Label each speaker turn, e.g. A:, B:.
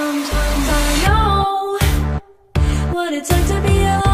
A: Sometimes I know what it's like to be alone.